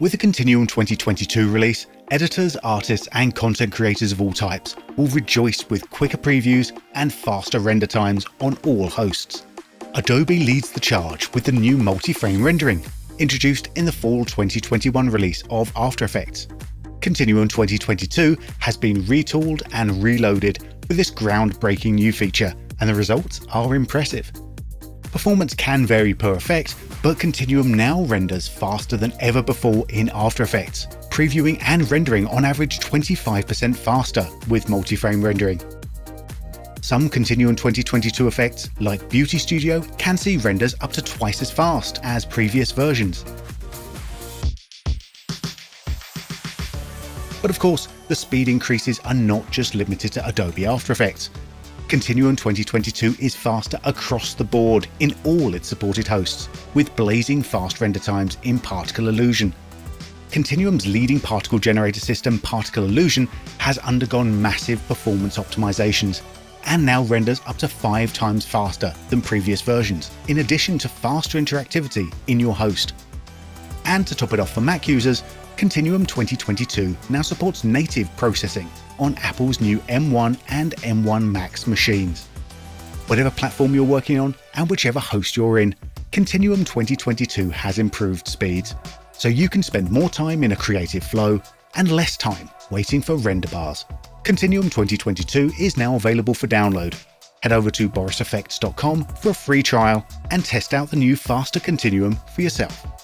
With the Continuum 2022 release, editors, artists, and content creators of all types will rejoice with quicker previews and faster render times on all hosts. Adobe leads the charge with the new multi-frame rendering, introduced in the fall 2021 release of After Effects. Continuum 2022 has been retooled and reloaded with this groundbreaking new feature, and the results are impressive. Performance can vary per effect, but Continuum now renders faster than ever before in After Effects, previewing and rendering on average 25% faster with multi-frame rendering. Some Continuum 2022 effects, like Beauty Studio, can see renders up to twice as fast as previous versions. But of course, the speed increases are not just limited to Adobe After Effects. Continuum 2022 is faster across the board in all its supported hosts, with blazing fast render times in Particle Illusion. Continuum's leading particle generator system, Particle Illusion, has undergone massive performance optimizations and now renders up to 5 times faster than previous versions, in addition to faster interactivity in your host. And to top it off for Mac users, Continuum 2022 now supports native processing on Apple's new M1 and M1 Max machines. Whatever platform you're working on and whichever host you're in, Continuum 2022 has improved speeds, so you can spend more time in a creative flow and less time waiting for render bars. Continuum 2022 is now available for download. Head over to borisfx.com for a free trial and test out the new faster Continuum for yourself.